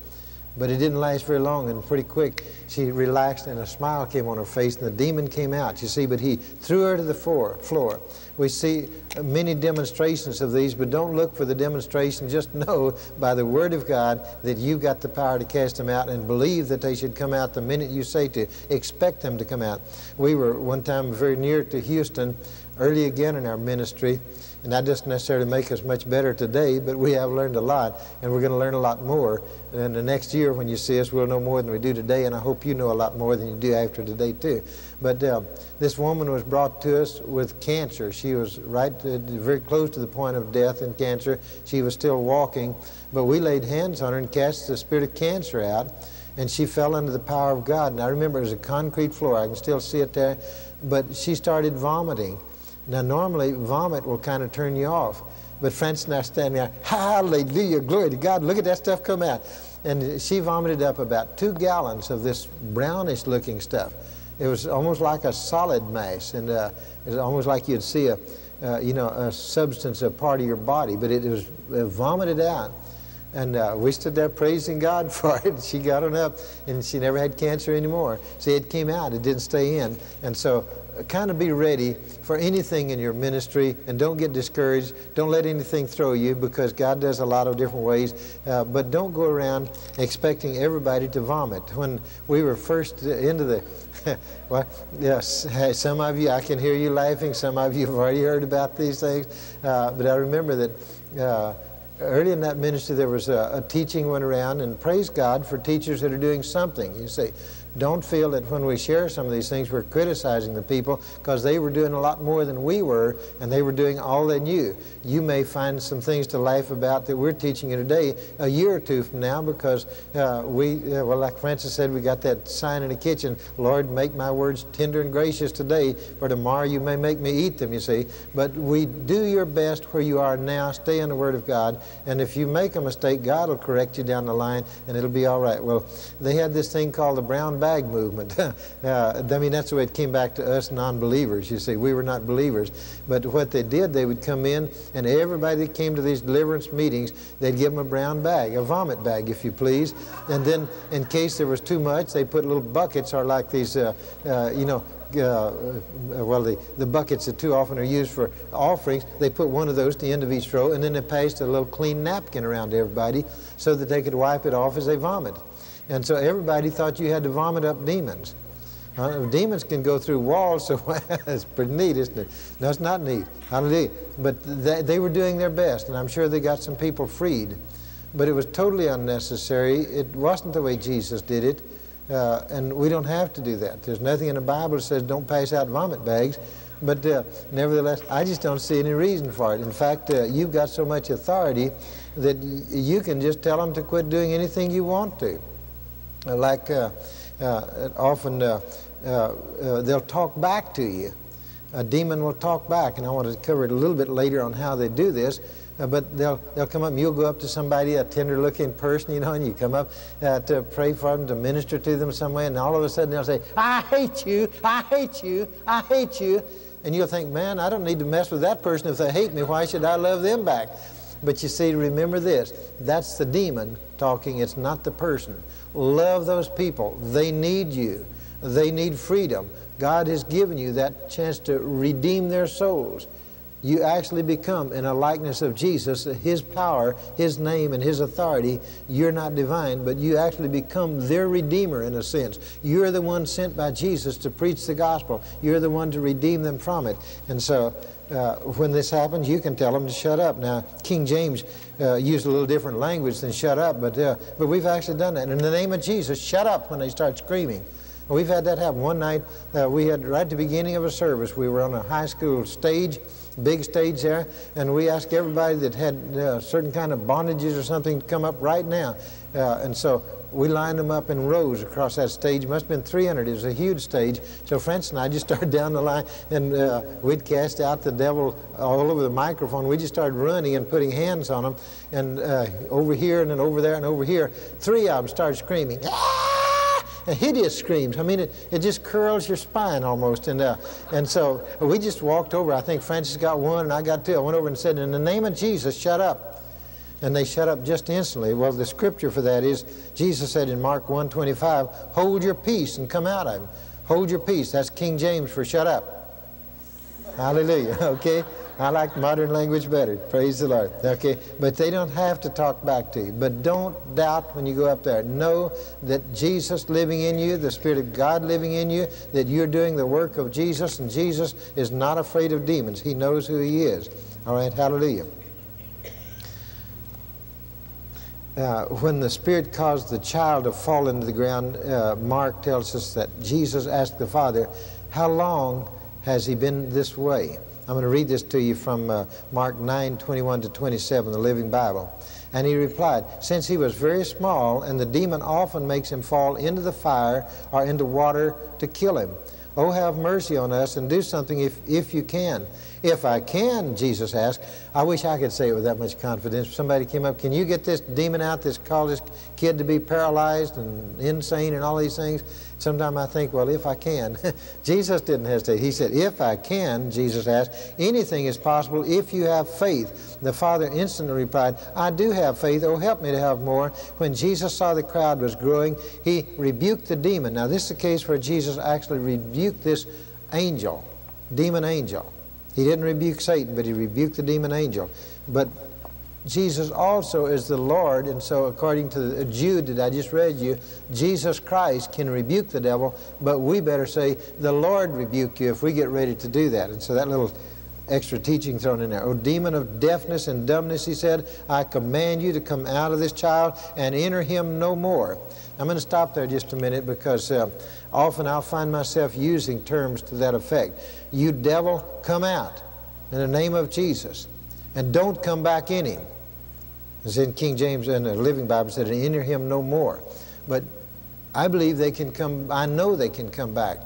But it didn't last very long, and pretty quick she relaxed, and a smile came on her face, and the demon came out, you see. But he threw her to the floor. We see many demonstrations of these, but don't look for the demonstration. Just know by the Word of God that you've got the power to cast them out, and believe that they should come out the minute you say to. Expect them to come out. We were one time very near to Houston, early again in our ministry and that doesn't necessarily make us much better today, but we have learned a lot, and we're going to learn a lot more. And the next year, when you see us, we'll know more than we do today, and I hope you know a lot more than you do after today, too. But uh, this woman was brought to us with cancer. She was right, to, very close to the point of death in cancer. She was still walking, but we laid hands on her and cast the spirit of cancer out, and she fell under the power of God. And I remember it was a concrete floor. I can still see it there. But she started vomiting. Now, normally, vomit will kind of turn you off. But Frances and I standing there, hallelujah, glory to God, look at that stuff come out. And she vomited up about two gallons of this brownish looking stuff. It was almost like a solid mass, and uh, it was almost like you'd see a, uh, you know, a substance, a part of your body, but it was vomited out. And uh, we stood there praising God for it. She got on up, and she never had cancer anymore. See, it came out, it didn't stay in. And so kind of be ready for anything in your ministry and don't get discouraged. Don't let anything throw you because God does a lot of different ways. Uh, but don't go around expecting everybody to vomit. When we were first into the, well, yes, some of you, I can hear you laughing. Some of you have already heard about these things. Uh, but I remember that. Uh, early in that ministry, there was a, a, teaching went around, and praise God for teachers that are doing something. You say, don't feel that when we share some of these things, we're criticizing the people because they were doing a lot more than we were and they were doing all they knew. You may find some things to laugh about that we're teaching you today a year or two from now because uh, we, uh, well, like Frances said, we got that sign in the kitchen Lord, make my words tender and gracious today, for tomorrow you may make me eat them, you see. But we do your best where you are now, stay in the Word of God, and if you make a mistake, God will correct you down the line and it'll be all right. Well, they had this thing called the brown bag movement. uh, I mean, that's the way it came back to us non believers. You see, we were not believers. But what they did, they would come in, and everybody that came to these deliverance meetings, they'd give them a brown bag, a vomit bag, if you please. And then, in case there was too much, they put little buckets, or like these, uh, uh, you know, uh, uh, well, the, the buckets that too often are used for offerings, they put one of those to the end of each row, and then they passed a little clean napkin around everybody so that they could wipe it off as they vomit. And so everybody thought you had to vomit up demons. Uh, demons can go through walls, so it's pretty neat, isn't it? No, it's not neat. Hallelujah. But they, they were doing their best, and I'm sure they got some people freed. But it was totally unnecessary. It wasn't the way Jesus did it, uh, and we don't have to do that. There's nothing in the Bible that says don't pass out vomit bags. But uh, nevertheless, I just don't see any reason for it. In fact, uh, you've got so much authority that you can just tell them to quit doing anything you want to. Uh, like uh, uh, often they'll talk back to you. A demon will talk back, and I want to cover it a little bit later on how they do this. Uh, but they'll, they'll come up and you'll go up to somebody, a tender looking person, you know, and you come up uh, to pray for them, to minister to them some way, and all of a sudden they'll say, I hate you, I hate you, I hate you. And you'll think, man, I don't need to mess with that person if they hate me. Why should I love them back? But you see, remember this that's the demon talking, it's not the person. Love those people. They need you, they need freedom. God has given you that chance to redeem their souls. You actually become in a likeness of Jesus, His power, His name, and His authority. You're not divine, but you actually become their Redeemer in a sense. You're the one sent by Jesus to preach the gospel. You're the one to redeem them from it. And so, uh, when this happens, you can tell them to shut up. Now, King James uh, used a little different language than shut up, but, uh, but we've actually done that. In the name of Jesus, shut up when they start screaming. We've had that happen. One night, uh, we had, right at the beginning of a service, we were on a high school stage, big stage there, and we asked everybody that had uh, certain kind of bondages or something to come up right now. Uh, and so we lined them up in rows across that stage. Must have been 300. It was a huge stage. So Frances and I just started down the line, and uh, we'd cast out the devil all over the microphone. We just started running and putting hands on them, and uh, over here and then over there and over here. Three of them started screaming. Ah! hideous screams. I mean, it, it just curls your spine almost. And, uh, and so we just walked over. I think Frances got one and I got two. I went over and said, in the name of Jesus, shut up and they shut up just instantly. Well, the scripture for that is Jesus said in Mark 1:25, "Hold your peace and come out of him." Hold your peace. That's King James for shut up. Hallelujah. Okay. I like modern language better. Praise the Lord. Okay, but they don't have to talk back to you. But don't doubt when you go up there. Know that Jesus living in you, the Spirit of God living in you, that you're doing the work of Jesus, and Jesus is not afraid of demons. He knows who He is. All right, hallelujah. Uh, when the Spirit caused the child to fall into the ground, uh, Mark tells us that Jesus asked the Father, How long has he been this way? I'm going to read this to you from uh, Mark 9 21 to 27, the Living Bible. And he replied, Since he was very small, and the demon often makes him fall into the fire or into water to kill him. Oh, have mercy on us and do something if, if you can. If I can, Jesus asked. I wish I could say it with that much confidence. Somebody came up, can you get this demon out that's caused this kid to be paralyzed and insane and all these things? Sometimes I think, well, if I can. Jesus didn't hesitate. He said, if I can, Jesus asked, anything is possible if you have faith. The father instantly replied, I do have faith. Oh, help me to have more. When Jesus saw the crowd was growing, he rebuked the demon. Now, this is the case where Jesus actually rebuked this angel, demon angel. He didn't rebuke Satan, but he rebuked the demon angel. But Jesus also is the Lord, and so according to the Jude that I just read you, Jesus Christ can rebuke the devil, but we better say, the Lord rebuke you if we get ready to do that. And so that little extra teaching thrown in there. O demon of deafness and dumbness, he said, I command you to come out of this child and enter him no more. I'm going to stop there just a minute because uh, often I'll find myself using terms to that effect. You devil, come out in the name of Jesus and don't come back in him. As in King James and the Living Bible said, enter him no more. But I believe they can come, I know they can come back.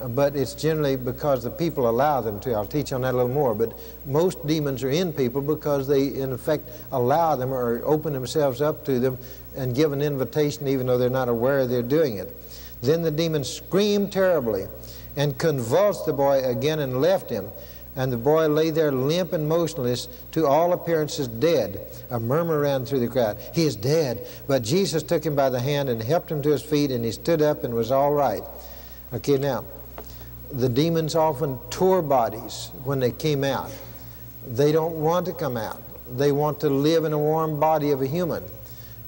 Uh, but it's generally because the people allow them to. I'll teach on that a little more. But most demons are in people because they, in effect, allow them or open themselves up to them and give an invitation even though they're not aware they're doing it. Then the demon screamed terribly and convulsed the boy again and left him. And the boy lay there limp and motionless, to all appearances dead. A murmur ran through the crowd. He is dead. But Jesus took him by the hand and helped him to his feet, and he stood up and was all right. Okay, now, the demons often tore bodies when they came out. They don't want to come out. They want to live in a warm body of a human.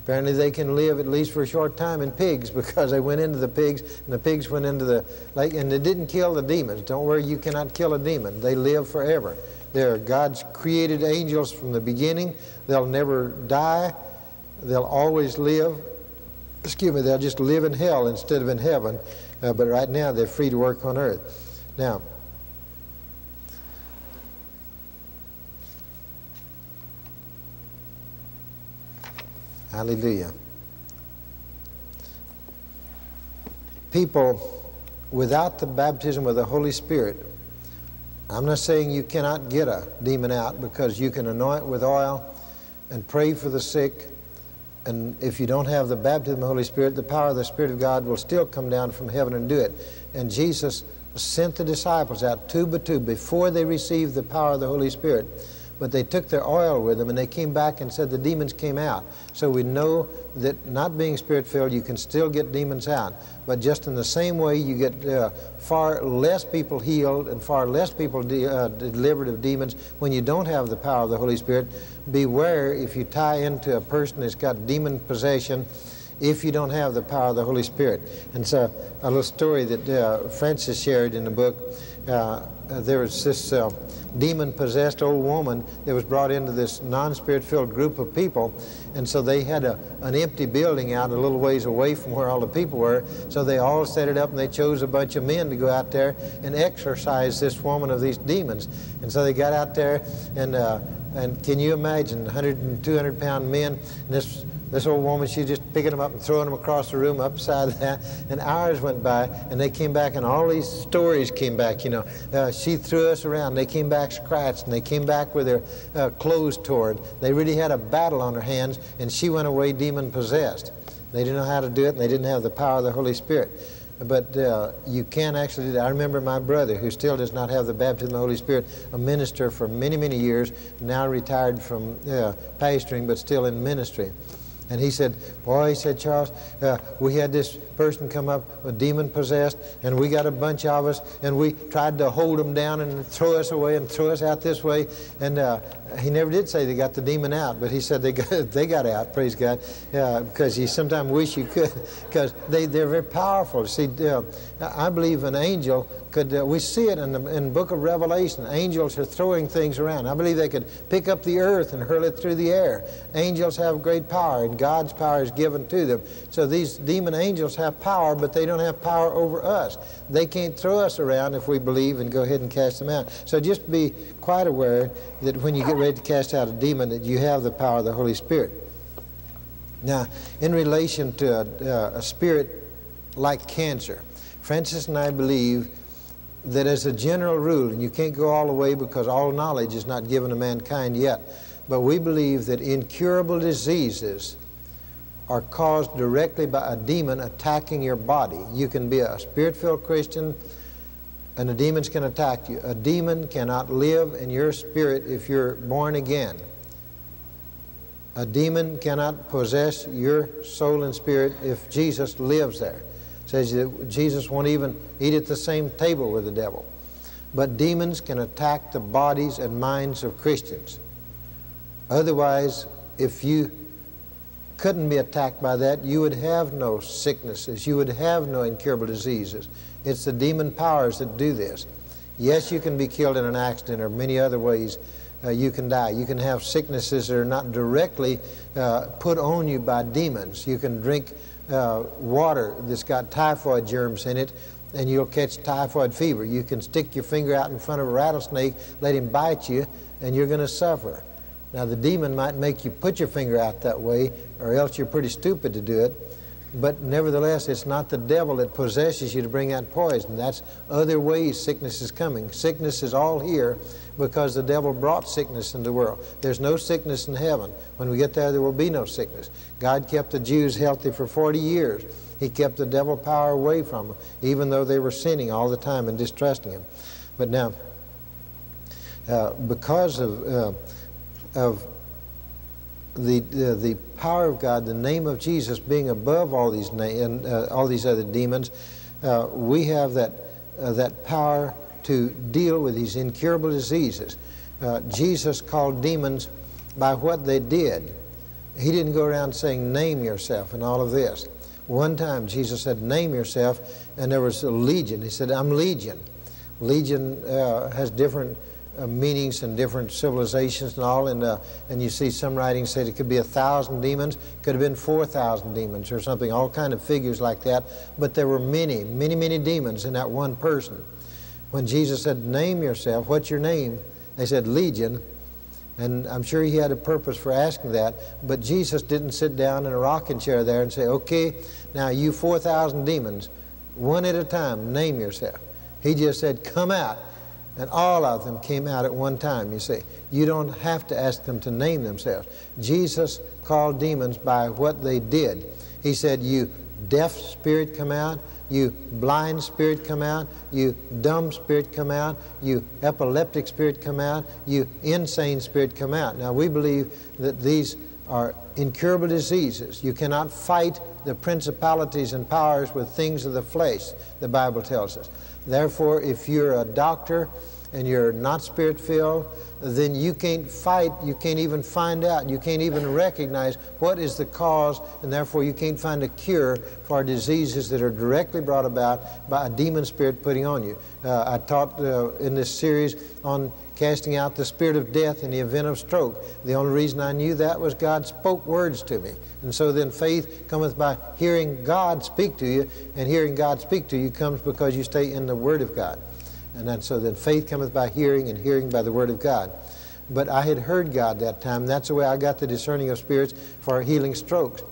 Apparently, they can live at least for a short time in pigs because they went into the pigs and the pigs went into the lake and they didn't kill the demons. Don't worry, you cannot kill a demon. They live forever. They're God's created angels from the beginning. They'll never die. They'll always live. Excuse me, they'll just live in hell instead of in heaven. Uh, but right now, they're free to work on earth. Now, Hallelujah. People without the baptism of the Holy Spirit, I'm not saying you cannot get a demon out because you can anoint with oil and pray for the sick. And if you don't have the baptism of the Holy Spirit, the power of the Spirit of God will still come down from heaven and do it. And Jesus sent the disciples out two by two before they received the power of the Holy Spirit but they took their oil with them and they came back and said the demons came out. So we know that not being spirit filled, you can still get demons out. But just in the same way, you get uh, far less people healed and far less people de uh, delivered of demons when you don't have the power of the Holy Spirit. Beware if you tie into a person that's got demon possession if you don't have the power of the Holy Spirit. And so a little story that uh, Frances shared in the book, uh, there was this uh, demon possessed old woman that was brought into this non spirit filled group of people. And so they had a, an empty building out a little ways away from where all the people were. So they all set it up and they chose a bunch of men to go out there and exorcise this woman of these demons. And so they got out there and uh, and can you imagine 100 and 200 pound men and this this old woman, she just picking them up and throwing them across the room upside that. And hours went by, and they came back, and all these stories came back. You know, uh, she threw us around. They came back scratched, and they came back with their uh, clothes torn. They really had a battle on their hands, and she went away demon possessed. They didn't know how to do it, and they didn't have the power of the Holy Spirit. But uh, you can actually do that. I remember my brother, who still does not have the baptism of the Holy Spirit, a minister for many, many years, now retired from uh, pastoring, but still in ministry. And he said, Boy, he said, Charles, uh, we had this person come up, a demon possessed, and we got a bunch of us, and we tried to hold them down and throw us away and throw us out this way. And uh, he never did say they got the demon out, but he said they got, they got out, praise God, uh, because you sometimes wish you could, because they, they're very powerful. See, uh, I believe an angel could, uh, we see it in the in book of Revelation. Angels are throwing things around. I believe they could pick up the earth and hurl it through the air. Angels have great power, and God's power is given to them. So these demon angels have power, but they don't have power over us. They can't throw us around if we believe and go ahead and cast them out. So just be quite aware that when you get ready to cast out a demon, that you have the power of the Holy Spirit. Now, in relation to a, uh, a spirit like cancer, Frances and I believe that as a general rule, and you can't go all the way because all knowledge is not given to mankind yet, but we believe that incurable diseases are caused directly by a demon attacking your body. You can be a spirit filled Christian and the demons can attack you. A demon cannot live in your spirit if you're born again. A demon cannot possess your soul and spirit if Jesus lives there. It says that Jesus won't even eat at the same table with the devil. But demons can attack the bodies and minds of Christians. Otherwise, if you couldn't be attacked by that, you would have no sicknesses, you would have no incurable diseases. It's the demon powers that do this. Yes, you can be killed in an accident or many other ways uh, you can die. You can have sicknesses that are not directly uh, put on you by demons. You can drink uh, water that's got typhoid germs in it and you'll catch typhoid fever. You can stick your finger out in front of a rattlesnake, let him bite you, and you're going to suffer. Now, the demon might make you put your finger out that way, or else you're pretty stupid to do it. But nevertheless, it's not the devil that possesses you to bring out poison. That's other ways sickness is coming. Sickness is all here because the devil brought sickness into the world. There's no sickness in heaven. When we get there, there will be no sickness. God kept the Jews healthy for 40 years. He kept the devil power away from them, even though they were sinning all the time and distrusting him. But now, uh, because of, uh, of the, the power of God, the name of Jesus being above all these, and, uh, all these other demons, uh, we have that, uh, that power to deal with these incurable diseases. Uh, Jesus called demons by what they did. He didn't go around saying, Name yourself, and all of this. One time Jesus said, Name yourself, and there was a legion. He said, I'm legion. Legion uh, has different uh, meanings and different civilizations and all. And, uh, and you see some writings say it could be a thousand demons, could have been 4,000 demons or something, all kind of figures like that. But there were many, many, many demons in that one person. When Jesus said, Name yourself, what's your name? They said, Legion. And I'm sure he had a purpose for asking that. But Jesus didn't sit down in a rocking chair there and say, Okay, now you 4,000 demons, one at a time, name yourself. He just said, Come out. And all of them came out at one time, you see. You don't have to ask them to name themselves. Jesus called demons by what they did. He said, You deaf spirit come out, you blind spirit come out, you dumb spirit come out, you epileptic spirit come out, you insane spirit come out. Now we believe that these are incurable diseases. You cannot fight the principalities and powers with things of the flesh, the Bible tells us. Therefore, if you're a doctor and you're not spirit filled, then you can't fight, you can't even find out, you can't even recognize what is the cause, and therefore you can't find a cure for diseases that are directly brought about by a demon spirit putting on you. Uh, I taught uh, in this series on casting out the spirit of death in the event of stroke. The only reason I knew that was God spoke words to me. And so then faith cometh by hearing God speak to you, and hearing God speak to you comes because you stay in the Word of God. And then, so then faith cometh by hearing, and hearing by the Word of God. But I had heard God that time. That's the way I got the discerning of spirits for healing strokes.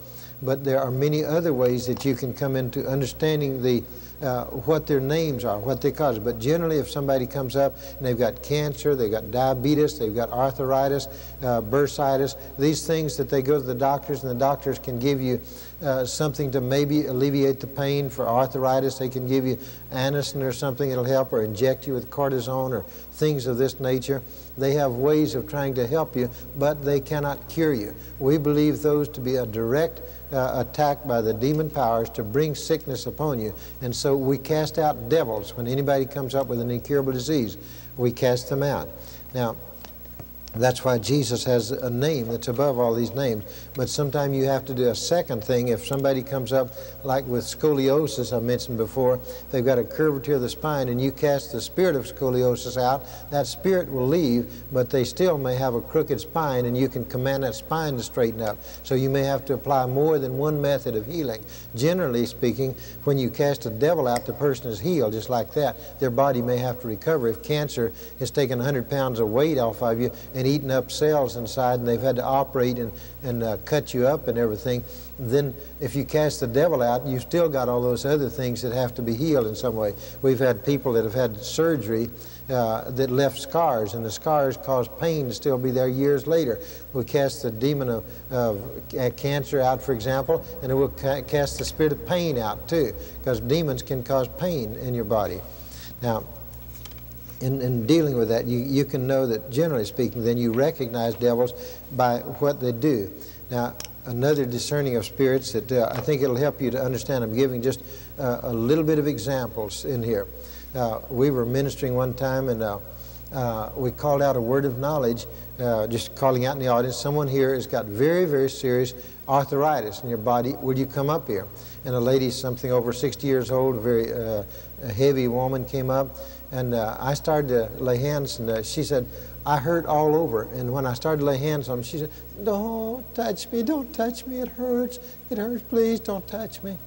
But there are many other ways that you can come into understanding the uh, what their names are, what they cause. But generally, if somebody comes up and they've got cancer, they've got diabetes, they've got arthritis, uh, bursitis, these things that they go to the doctors and the doctors can give you uh, something to maybe alleviate the pain for arthritis. They can give you anacin or something that'll help, or inject you with cortisone or things of this nature. They have ways of trying to help you, but they cannot cure you. We believe those to be a direct uh, attack by the demon powers to bring sickness upon you. And so we cast out devils when anybody comes up with an incurable disease. We cast them out. Now, that's why Jesus has a name that's above all these names. But sometimes you have to do a second thing. If somebody comes up, like with scoliosis, I mentioned before, they've got a curvature of the spine, and you cast the spirit of scoliosis out, that spirit will leave, but they still may have a crooked spine, and you can command that spine to straighten up. So you may have to apply more than one method of healing. Generally speaking, when you cast a devil out, the person is healed, just like that. Their body may have to recover. If cancer has taken 100 pounds of weight off of you, and and eaten up cells inside, and they've had to operate and, and uh, cut you up and everything. Then, if you cast the devil out, you've still got all those other things that have to be healed in some way. We've had people that have had surgery uh, that left scars, and the scars cause pain to still be there years later. We cast the demon of, of cancer out, for example, and it will ca cast the spirit of pain out too, because demons can cause pain in your body. Now, in, in dealing with that, you, you can know that generally speaking, then you recognize devils by what they do. Now, another discerning of spirits that uh, I think it'll help you to understand. I'm giving just uh, a little bit of examples in here. Uh, we were ministering one time and uh, uh, we called out a word of knowledge, uh, just calling out in the audience, someone here has got very, very serious arthritis in your body. Would you come up here? And a lady, something over 60 years old, a very a heavy woman, came up and uh, I started to lay hands, and uh, she said, I hurt all over. And when I started to lay hands on her, she said, Don't touch me, don't touch me, it hurts, it hurts, please don't touch me.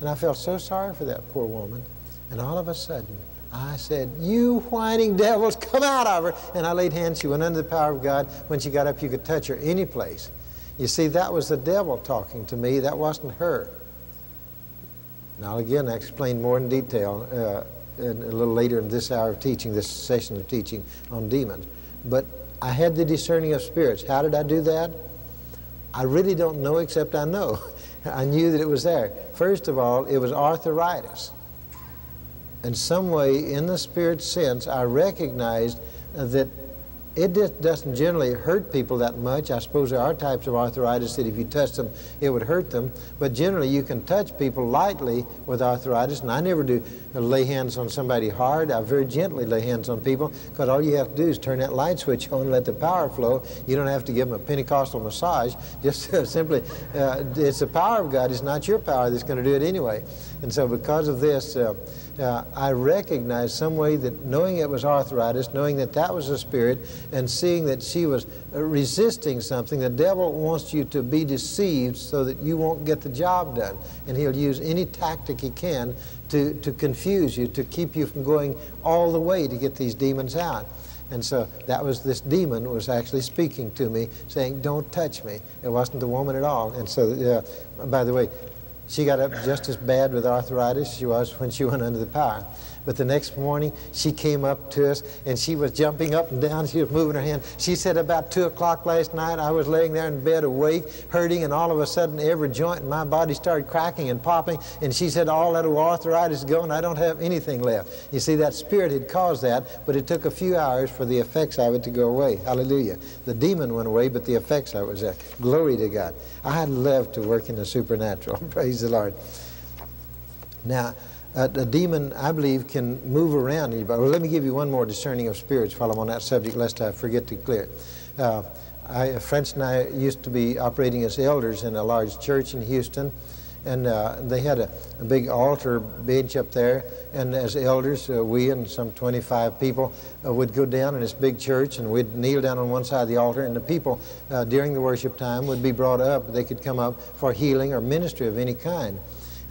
And I felt so sorry for that poor woman. And all of a sudden, I said, You whining devils, come out of her. And I laid hands. She went under the power of God. When she got up, you could touch her any place. You see, that was the devil talking to me. That wasn't her. Now, again, I explained more in detail. Uh, a little later in this hour of teaching, this session of teaching on demons. But I had the discerning of spirits. How did I do that? I really don't know, except I know. I knew that it was there. First of all, it was arthritis. In some way, in the spirit sense, I recognized that it just doesn't generally hurt people that much. I suppose there are types of arthritis that if you touch them, it would hurt them. But generally, you can touch people lightly with arthritis. And I never do lay hands on somebody hard. I very gently lay hands on people because all you have to do is turn that light switch on and let the power flow. You don't have to give them a Pentecostal massage. Just simply, uh, it's the power of God. It's not your power that's going to do it anyway. And so because of this, uh, uh, I recognized some way that knowing it was arthritis, knowing that that was a spirit, and seeing that she was uh, resisting something, the devil wants you to be deceived so that you won't get the job done. And he'll use any tactic he can to, to confuse you, to keep you from going all the way to get these demons out. And so that was this demon was actually speaking to me, saying, Don't touch me. It wasn't the woman at all. And so, uh, by the way, she got up just as bad with arthritis as she was when she went under the power. But the next morning, she came up to us and she was jumping up and down. She was moving her hand. She said, About 2 o'clock last night, I was laying there in bed awake, hurting, and all of a sudden, every joint in my body started cracking and popping. And she said, All that arthritis is gone. I don't have anything left. You see, that spirit had caused that, but it took a few hours for the effects of it to go away. Hallelujah. The demon went away, but the effects of it was there. Glory to God. I'd love to work in the supernatural. Praise the Lord. Now, a, a, demon, I believe, can move around anybody. Well, let me give you one more discerning of spirits while I'm on that subject, lest I forget to clear it. Uh, I, French and I used to be operating as elders in a large church in Houston, and uh, they had a, a, big altar bench up there. And as elders, uh, we and some 25 people uh, would go down in this big church, and we'd kneel down on one side of the altar, and the people uh, during the worship time would be brought up. They could come up for healing or ministry of any kind.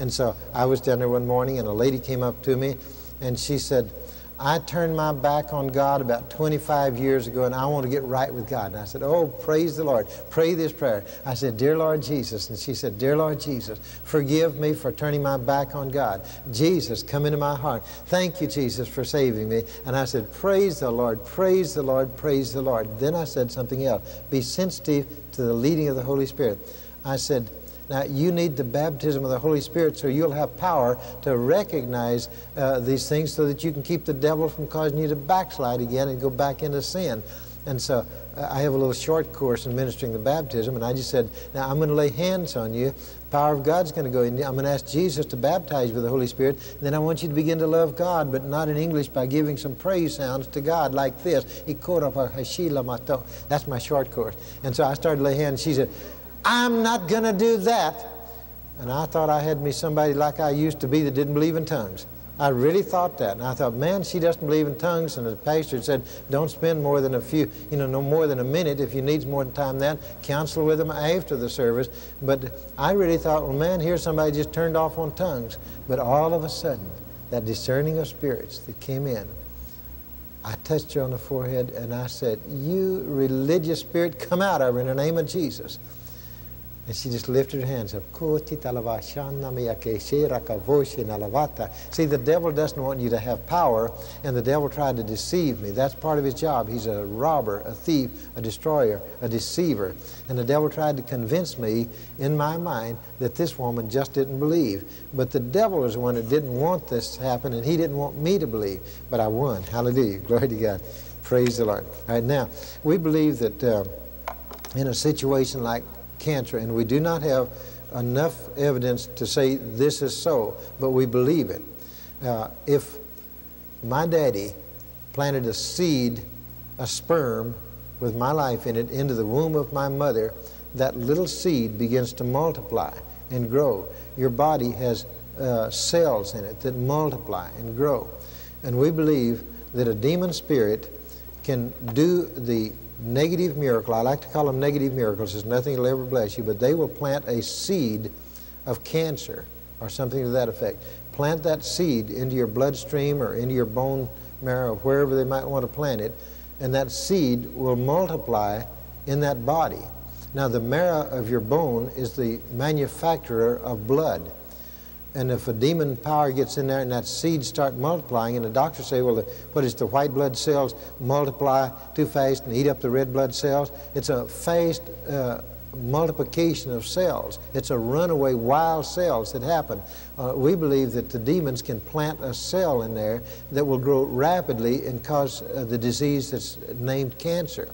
And so I was down there one morning, and a lady came up to me, and she said, I turned my back on God about 25 years ago, and I want to get right with God. And I said, Oh, praise the Lord. Pray this prayer. I said, Dear Lord Jesus. And she said, Dear Lord Jesus, forgive me for turning my back on God. Jesus, come into my heart. Thank you, Jesus, for saving me. And I said, Praise the Lord, praise the Lord, praise the Lord. Then I said something else. Be sensitive to the leading of the Holy Spirit. I said, now, you need the baptism of the Holy Spirit so you'll have power to recognize uh, these things so that you can keep the devil from causing you to backslide again and go back into sin. And so uh, I have a little short course in ministering the baptism, and I just said, Now I'm going to lay hands on you. The power of God's going to go in. I'm going to ask Jesus to baptize you with the Holy Spirit. And then I want you to begin to love God, but not in English by giving some praise sounds to God like this. That's my short course. And so I started to lay hands. She said, I'm not going to do that. And I thought I had me somebody like I used to be that didn't believe in tongues. I really thought that. And I thought, man, she doesn't believe in tongues. And the pastor said, don't spend more than a few, you know, no more than a minute. If you need more time than that, counsel with them after the service. But I really thought, well, man, here's somebody just turned off on tongues. But all of a sudden, that discerning of spirits that came in, I touched her on the forehead and I said, You religious spirit, come out of her in the name of Jesus. And she just lifted her hands up. See, the devil doesn't want you to have power, and the devil tried to deceive me. That's part of his job. He's a robber, a thief, a destroyer, a deceiver. And the devil tried to convince me in my mind that this woman just didn't believe. But the devil was the one that didn't want this to happen, and he didn't want me to believe. But I won. Hallelujah. Glory to God. Praise the Lord. All right, now, we believe that uh, in a situation like cancer, and we do not have enough evidence to say this is so, but we believe it. Uh, if my daddy planted a seed, a sperm, with my life in it into the womb of my mother, that little seed begins to multiply and grow. Your body has uh, cells in it that multiply and grow. And we believe that a demon spirit can do the negative miracle. I like to call them negative miracles. There's nothing that'll ever bless you, but they will plant a seed of cancer or something to that effect. Plant that seed into your bloodstream or into your bone marrow, wherever they might want to plant it, and that seed will multiply in that body. Now, the marrow of your bone is the manufacturer of blood. And if a demon power gets in there and that seeds start multiplying, and the doctors say, well, the, what is the white blood cells multiply too fast and eat up the red blood cells? It's a fast uh, multiplication of cells. It's a runaway wild cells that happen. Uh, we believe that the demons can plant a cell in there that will grow rapidly and cause uh, the disease that's named cancer.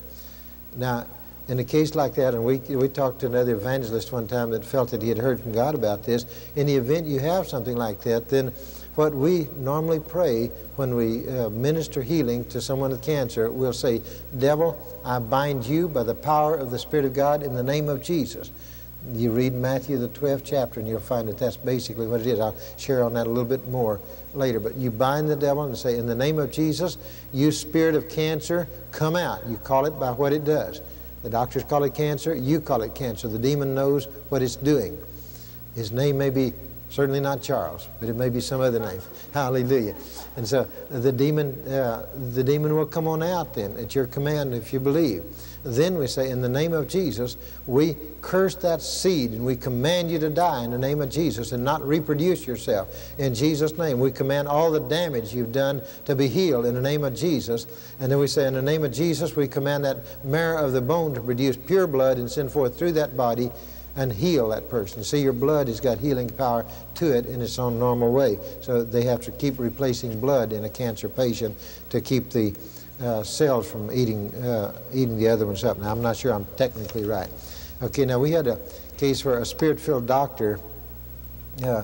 Now, in a case like that, and we, we talked to another evangelist one time that felt that he had heard from God about this, in the event you have something like that, then what we normally pray when we uh, minister healing to someone with cancer, we'll say, Devil, I bind you by the power of the Spirit of God in the name of Jesus. You read Matthew, the 12th chapter, and you'll find that that's basically what it is. I'll share on that a little bit more later. But you bind the devil and say, In the name of Jesus, you spirit of cancer, come out. You call it by what it does. The doctors call it cancer, you call it cancer. The demon knows what it's doing. His name may be certainly not Charles, but it may be some other name. Hallelujah. And so the demon, uh, the demon will come on out then at your command if you believe. Then we say, in the name of Jesus, we curse that seed and we command you to die in the name of Jesus and not reproduce yourself. In Jesus' name, we command all the damage you've done to be healed in the name of Jesus. And then we say, in the name of Jesus, we command that marrow of the bone to produce pure blood and send forth through that body and heal that person. See, your blood has got healing power to it in its own normal way. So they have to keep replacing blood in a cancer patient to keep the uh, cells from eating, uh, eating the other ones up. Now, I'm not sure I'm technically right. Okay, now we had a case where a spirit-filled doctor, uh,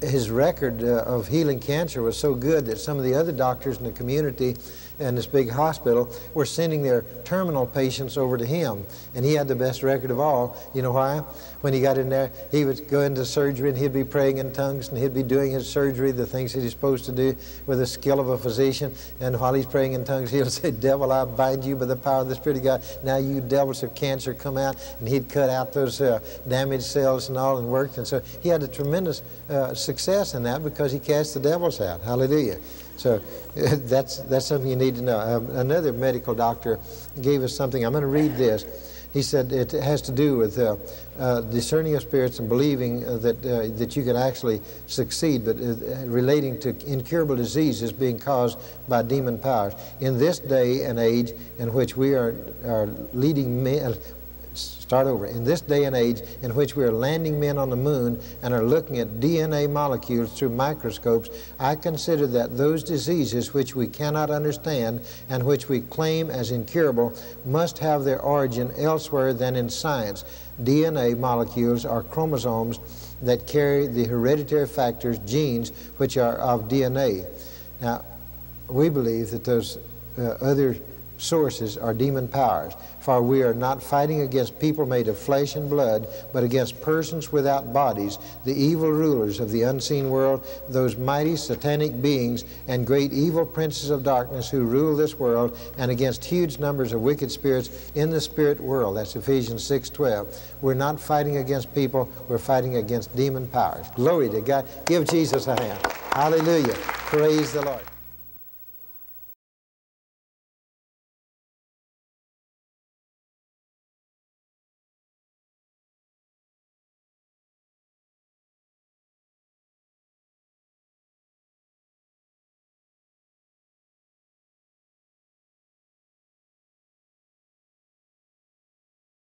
his record uh, of healing cancer was so good that some of the other doctors in the community in this big hospital were sending their terminal patients over to him. And he had the best record of all. You know why? When he got in there, he would go into surgery and he'd be praying in tongues and he'd be doing his surgery, the things that he's supposed to do with the skill of a physician. And while he's praying in tongues, he'll say, Devil, I bind you by the power of the Spirit of God. Now you devils of cancer come out. And he'd cut out those uh, damaged cells and all and worked. And so he had a tremendous uh, success in that because he cast the devils out. Hallelujah. So that's, that's something you need to know. Um, another medical doctor gave us something. I'm going to read this. He said it has to do with uh, uh, discerning of spirits and believing uh, that, uh, that you can actually succeed, but uh, relating to incurable diseases being caused by demon powers. In this day and age in which we are, are leading men, Start over. In this day and age in which we are landing men on the moon and are looking at DNA molecules through microscopes, I consider that those diseases which we cannot understand and which we claim as incurable must have their origin elsewhere than in science. DNA molecules are chromosomes that carry the hereditary factors, genes, which are of DNA. Now, we believe that those uh, other sources are demon powers. For we are not fighting against people made of flesh and blood, but against persons without bodies, the evil rulers of the unseen world, those mighty satanic beings and great evil princes of darkness who rule this world, and against huge numbers of wicked spirits in the spirit world. That's Ephesians 6:12. We're not fighting against people, we're fighting against demon powers. Glory to God. Give Jesus a hand. Hallelujah. Praise the Lord.